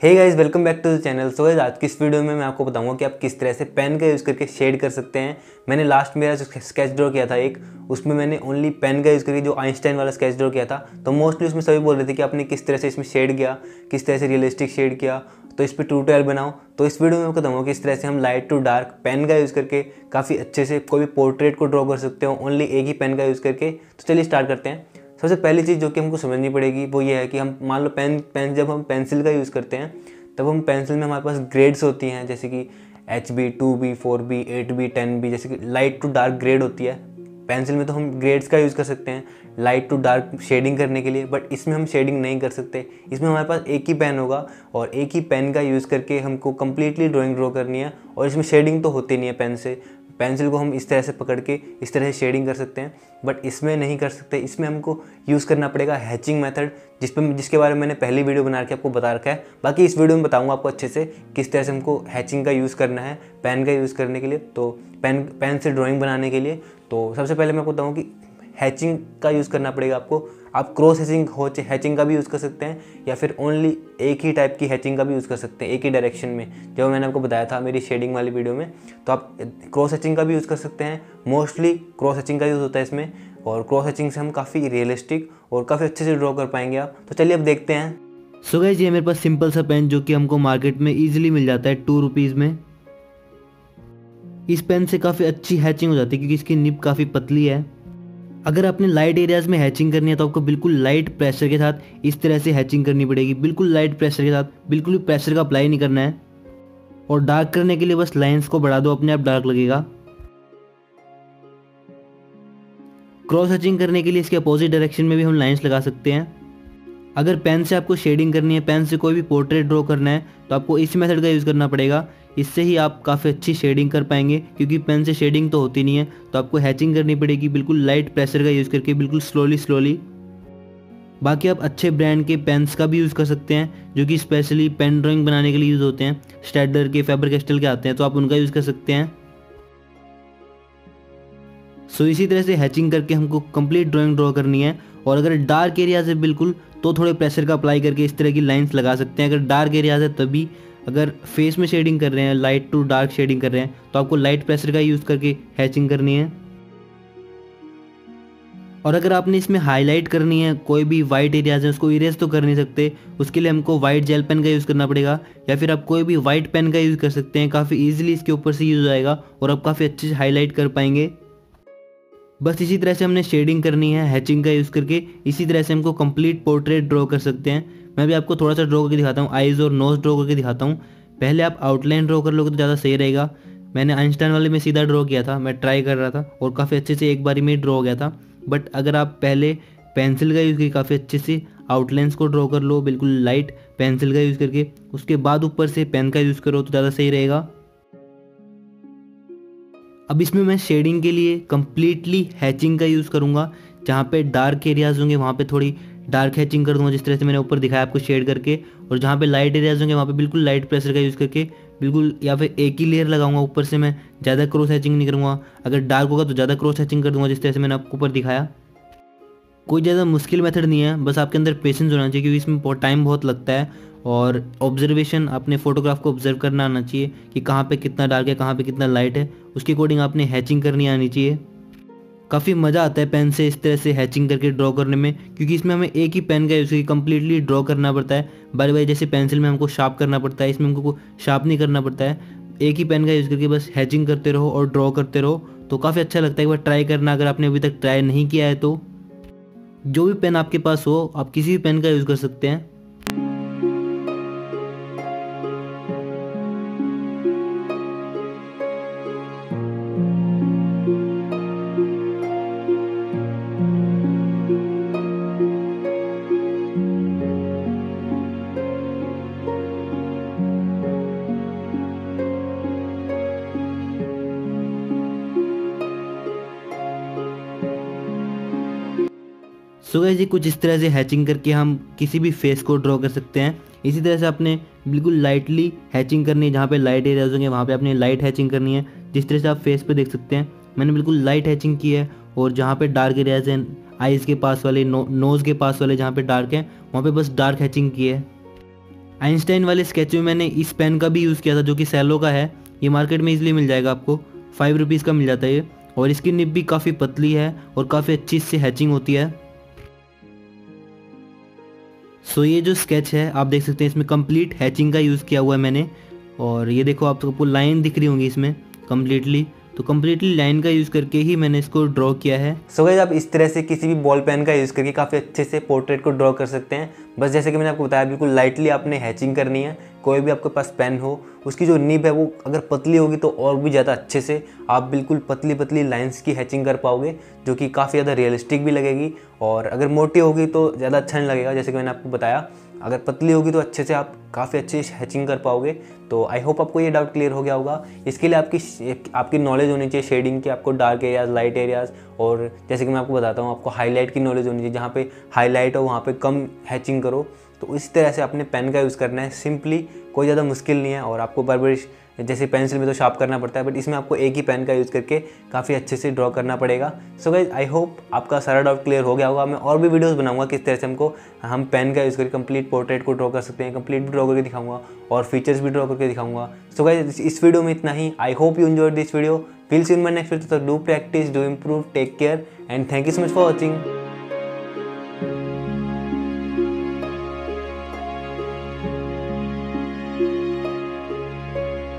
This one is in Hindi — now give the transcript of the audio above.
Hey guys welcome back to the channel so आज की इस वीडियो में मैं आपको बताऊँगा कि आप किस तरह से पेन का यूज़ करके शेड कर सकते हैं। मैंने लास्ट मेरा जो स्केच ड्रॉ किया था एक, उसमें मैंने ओनली पेन का यूज़ करके जो आइंस्टाइन वाला स्केच ड्रॉ किया था तो मोस्टली उसमें सभी बोल रहे थे कि आपने किस तरह से इसमें शेड किया, किस तरह से रियलिस्टिक शेड किया। तो इस पर ट्यूटोरियल बनाओ। तो इस वीडियो में मैं बताऊँगा कि इस तरह से हम लाइट टू डार्क पेन का यूज़ करके काफ़ी अच्छे से कोई भी पोर्ट्रेट को ड्रॉ कर सकते हो ओनली एक ही पेन का यूज़ करके। तो चलिए स्टार्ट करते हैं। सबसे पहली चीज़ जो कि हमको समझनी पड़ेगी वो ये है कि हम, मान लो पेन पेन जब हम पेंसिल का यूज़ करते हैं, तब हम पेंसिल में हमारे पास ग्रेड्स होती हैं, जैसे कि H B, two B, four B, eight B, ten B, जैसे कि लाइट टू डार्क ग्रेड होती है। पेंसिल में तो हम ग्रेड्स का यूज़ कर सकते हैं, लाइट टू डार्क शेडिंग करने के लिए, बट इसमें हम शेडिंग नहीं कर सकते। इसमें हमारे पास एक ही पेन होगा और एक ही पेन का यूज़ करके हमको कम्प्लीटली ड्राइंग ड्रॉ करनी है और इसमें शेडिंग तो होती नहीं है पेन से। पेंसिल को हम इस तरह से पकड़ के, इस तरह से शेडिंग कर सकते हैं बट इसमें नहीं कर सकते। इसमें हमको यूज़ करना पड़ेगा हैचिंग मेथड जिस पर जिसके बारे में मैंने पहली वीडियो बना के आपको बता रखा है। बाकी इस वीडियो में बताऊँगा आपको अच्छे से किस तरह से हमको हैचिंग का यूज़ करना है पेन का यूज़ करने के लिए। तो पेन पेन से ड्रॉइंग बनाने के लिए। तो सबसे पहले मैं आपको बताऊँ कि हैचिंग का यूज़ करना पड़ेगा आपको। आप क्रॉस हैचिंग हो हैचिंग का भी यूज़ कर सकते हैं, या फिर ओनली एक ही टाइप की हैचिंग का भी यूज़ कर सकते हैं, एक ही डायरेक्शन में। जो मैंने आपको बताया था मेरी शेडिंग वाली वीडियो में तो आप क्रॉस हैचिंग का भी यूज़ कर सकते हैं। मोस्टली क्रॉस हैचिंग का यूज़ होता है इसमें, और क्रॉस हैचिंग से हम काफ़ी रियलिस्टिक और काफ़ी अच्छे से ड्रॉ कर पाएँगे आप। तो चलिए अब देखते हैं। सो so ये मेरे पास सिंपल सा पेन जो कि हमको मार्केट में ईजिली मिल जाता है टू रुपीज़ में। इस पेन से काफ़ी अच्छी हैचिंग हो जाती है, क्योंकि इसकी निप काफ़ी पतली है। अगर आपने लाइट एरियाज़ में हैचिंग करनी है तो आपको बिल्कुल लाइट प्रेशर के साथ इस तरह से हैचिंग करनी पड़ेगी। बिल्कुल लाइट प्रेशर के साथ, बिल्कुल भी प्रेशर का अप्लाई नहीं करना है। और डार्क करने के लिए बस लाइंस को बढ़ा दो, अपने आप डार्क लगेगा। क्रॉस हैचिंग करने के लिए इसके अपोजिट डायरेक्शन में भी हम लाइन्स लगा सकते हैं। अगर पेन से आपको शेडिंग करनी है पेन से कोई भी पोर्ट्रेट ड्रॉ करना है तो आपको इस मेथड का यूज़ करना पड़ेगा। इससे ही आप काफ़ी अच्छी शेडिंग कर पाएँगे, क्योंकि पेन से शेडिंग तो होती नहीं है तो आपको हैचिंग करनी पड़ेगी, बिल्कुल लाइट प्रेशर का यूज़ करके, बिल्कुल स्लोली स्लोली बाकी आप अच्छे ब्रांड के पेन्स का भी यूज़ कर सकते हैं, जो कि स्पेशली पेन ड्राइंग बनाने के लिए यूज़ होते हैं। स्टैडर के फेबर कैस्टल के आते हैं तो आप उनका यूज़ कर सकते हैं। सो इसी तरह से हैचिंग करके हमको कंप्लीट ड्राइंग ड्रॉ करनी है, और अगर डार्क एरिया है बिल्कुल तो थोड़े प्रेशर का अप्लाई करके इस तरह की लाइंस लगा सकते हैं। अगर डार्क एरियाज़ है, तभी अगर फेस में शेडिंग कर रहे हैं लाइट टू डार्क शेडिंग कर रहे हैं तो आपको लाइट प्रेशर का यूज़ करके हैचिंग करनी है। और अगर आपने इसमें हाईलाइट करनी है, कोई भी वाइट एरियाज़ है, उसको इरेज तो कर नहीं सकते। उसके लिए हमको वाइट जेल पेन का यूज़ करना पड़ेगा। या फिर आप कोई भी वाइट पेन का यूज़ कर सकते हैं, काफ़ी ईजिली इसके ऊपर से यूज़ आएगा और आप काफ़ी अच्छे से हाईलाइट कर पाएँगे। बस इसी तरह से हमने शेडिंग करनी है हैचिंग का यूज़ करके, इसी तरह से हमको कंप्लीट पोर्ट्रेट ड्रॉ कर सकते हैं। मैं भी आपको थोड़ा सा ड्रॉ करके दिखाता हूँ आइज़ और नोज़ ड्रॉ करके दिखाता हूँ। पहले आप आउटलाइन ड्रॉ कर लोगे तो ज़्यादा सही रहेगा। मैंने आइंस्टाइन वाले में सीधा ड्रॉ किया था, मैं ट्राई कर रहा था और काफ़ी अच्छे से एक बारी में ड्रॉ हो गया था। बट अगर आप पहले पेंसिल का यूज़ करके काफ़ी अच्छे से आउटलाइंस को ड्रॉ कर लो, बिल्कुल लाइट पेंसिल का यूज़ करके, उसके बाद ऊपर से पेन का यूज़ करो तो ज़्यादा सही रहेगा। अब इसमें मैं शेडिंग के लिए कम्प्लीटली हैचिंग का यूज़ करूँगा, जहाँ पे डार्क एरियाज़ होंगे, वहाँ पे थोड़ी डार्क हैचिंग कर दूँगा, जिस तरह से मैंने ऊपर दिखाया आपको शेड करके, और जहाँ पे लाइट एरियाज़ होंगे, वहाँ पे बिल्कुल लाइट प्रेशर का यूज़ करके, बिल्कुल, या फिर एक ही लेयर लगाऊँगा ऊपर से मैं, ज़्यादा क्रॉस हैचिंग नहीं करूँगा। अगर डार्क होगा तो ज़्यादा क्रॉस हैचिंग कर दूँगा, जिस तरह से मैंने आपको ऊपर दिखाया। कोई ज़्यादा मुश्किल मेथड नहीं है, बस आपके अंदर पेशेंस होना चाहिए, क्योंकि इसमें टाइम बहुत लगता है, और ऑब्जर्वेशन अपने फोटोग्राफ को ऑब्ज़र्व करना आना चाहिए, कि कहाँ पे कितना डार्क है, कहाँ पे कितना लाइट है, उसके अकॉर्डिंग आपने हैचिंग करनी आनी चाहिए। काफ़ी मज़ा आता है पेन से इस तरह से हैचिंग करके ड्रॉ करने में, क्योंकि इसमें हमें एक ही पेन का यूज़ करके कम्प्लीटली ड्रॉ करना पड़ता है। बारी बारी जैसे पेंसिल में हमको शार्प करना पड़ता है, इसमें हमको शार्प नहीं करना पड़ता है। एक ही पेन का यूज़ करके बस हैचिंग करते रहो और ड्रॉ करते रहो तो काफ़ी अच्छा लगता है एक बार ट्राई करना, अगर आपने अभी तक ट्राई नहीं किया है तो। जो भी पेन आपके पास हो, आप किसी भी पेन का यूज़ कर सकते हैं। सो so जी कुछ इस तरह से हैचिंग करके हम किसी भी फेस को ड्रॉ कर सकते हैं। इसी तरह से आपने बिल्कुल लाइटली हैचिंग करनी है जहाँ पे लाइट एरियाज़ होंगे वहाँ पे आपने लाइट हैचिंग करनी है। जिस तरह से आप फेस पे देख सकते हैं मैंने बिल्कुल लाइट हैचिंग की है और जहाँ पे डार्क एरियाज़ हैं आइज़ के पास वाले नो, नोज़ के पास वाले जहाँ पे डार्क हैं वहाँ पे बस डार्क हैचिंग की है। आइंस्टाइन वाले स्केच में मैंने इस पेन का भी यूज़ किया था जो कि सैलो का है। ये मार्केट में इजीली मिल जाएगा आपको। फाइव रुपीज़ का मिल जाता है ये। और इसकी निब भी काफ़ी पतली है और काफ़ी अच्छी इससे हैचिंग होती है। सो ये जो स्केच है, आप देख सकते हैं, इसमें कंप्लीट हैचिंग का यूज़ किया हुआ है मैंने। और ये देखो, आपको लाइन दिख रही होंगी इसमें कम्प्लीटली तो कम्प्लीटली लाइन का यूज़ करके ही मैंने इसको ड्रॉ किया है। सो so आप इस तरह से किसी भी बॉल पेन का यूज़ करके काफ़ी अच्छे से पोर्ट्रेट को ड्रॉ कर सकते हैं। बस जैसे कि मैंने आपको बताया, बिल्कुल लाइटली आपने हैचिंग करनी है। कोई भी आपके पास पेन हो, उसकी जो नीब है वो अगर पतली होगी तो और भी ज़्यादा अच्छे से आप बिल्कुल पतली पतली लाइंस की हैचिंग कर पाओगे, जो कि काफ़ी ज़्यादा रियलिस्टिक भी लगेगी। और अगर मोटी होगी तो ज़्यादा अच्छा नहीं लगेगा, जैसे कि मैंने आपको बताया। अगर पतली होगी तो अच्छे से आप काफ़ी अच्छी हैचिंग कर पाओगे। तो आई होप आपको ये डाउट क्लियर हो गया होगा। इसके लिए आपकी आपकी नॉलेज होनी चाहिए शेडिंग की, आपको डार्क एरियाज़ लाइट एरियाज़ और जैसे कि मैं आपको बताता हूँ, आपको हाईलाइट की नॉलेज होनी चाहिए, जहाँ पे हाईलाइट हो वहाँ पे कम हैचिंग करो। तो इस तरह से अपने पेन का यूज़ करना है। सिंपली कोई ज़्यादा मुश्किल नहीं है और आपको बर्बरिश जैसे पेंसिल में तो शार्प करना पड़ता है बट इसमें आपको एक ही पेन का यूज़ करके काफ़ी अच्छे से ड्रॉ करना पड़ेगा। सो गाइज़ आई होप आपका सारा डाउट क्लियर हो गया होगा। मैं और भी वीडियोस बनाऊँगा किस तरह से हमको, हम पेन का यूज़ करके कंप्लीट पोर्ट्रेट को ड्रॉ कर सकते हैं कंप्लीट भी ड्रॉ करके दिखाऊँगा और फीचर्स भी ड्रॉ करके दिखाऊँगा। सो गाइज़ इस वीडियो में इतना ही। I hope you enjoy this video will in my next video do practice do improve take care and thank you so much for watching